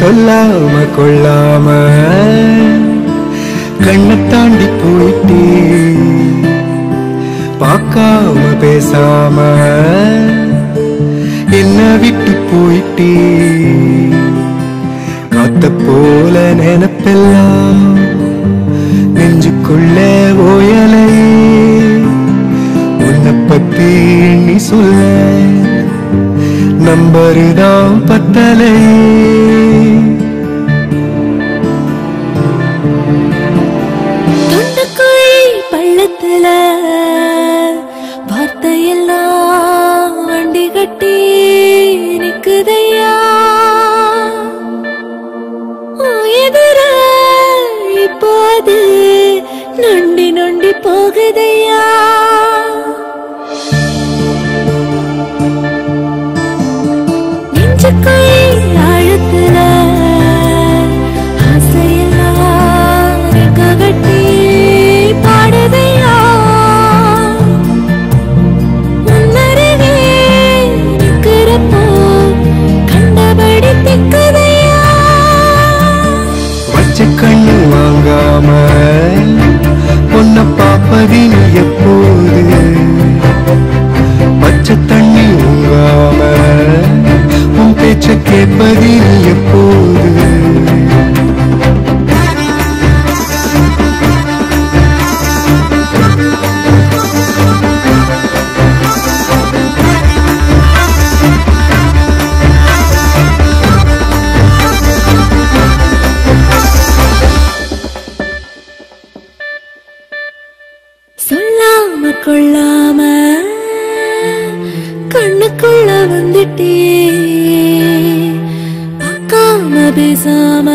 சொல்லாம கொள்ளாம கண்ணை தாண்டி போயிட்டே. பார்க்காம பேசாம என்ன விட்டு போயிட்டே. காத்த போல நினப்பெல்லாம் நெஞ்சுக்குள்ள ஓயலை. உன்னை பத்தி நீ சொல்ல நம்பருதான் பத்தலையே போகுதையா? நெஞ்சுக்கை அழுத்துல ஆசையெல்லாம் ரெக்க பாடுதையா? முன்னருகே நிக்கிறப்போ கண்டபடி திக்குதையா? வச்ச கண்ணு வாங்காம கேட்பதில் எப்போது? சொல்லாம கொள்ளாம கண்ணுக்குள்ள வந்துட்டே பேசாம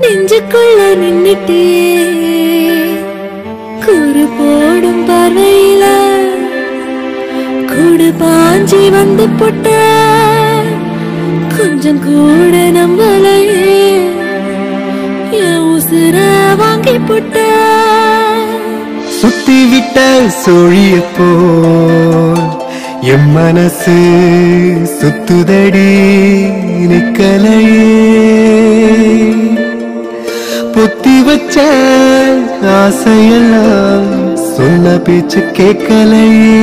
நெஞ்சுக்குள்ள நின்னுட்டே குறு போடும் பார்வையில கூடு பாஞ்சி வந்து புட்ட கொஞ்சம் கூட நம்பலையே. என் உசுர வாங்கி புட்ட. சுத்தி விட்ட சோழிய போல் எம் மனசு சுத்துதடி நிக்கலையே. பொத்தி வச்ச ஆசையெல்லாம் சொன்ன பேச்சு கேட்கலையே.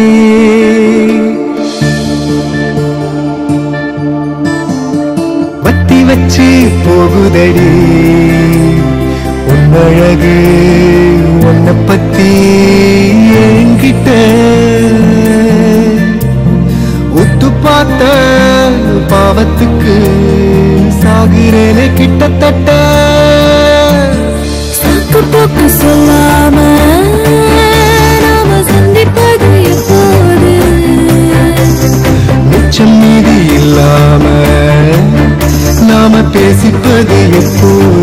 வத்தி வச்சு போகுதடி. உன்னழகு உன்னை பத்தி சாகிறேனே கிட்டத்தட்ட. சாக்கு போக்கு சொல்லாம நாம சந்திப்பது எப்போது? மிச்சம் மீதி இல்லாம நாம பேசிப்பது எப்போது?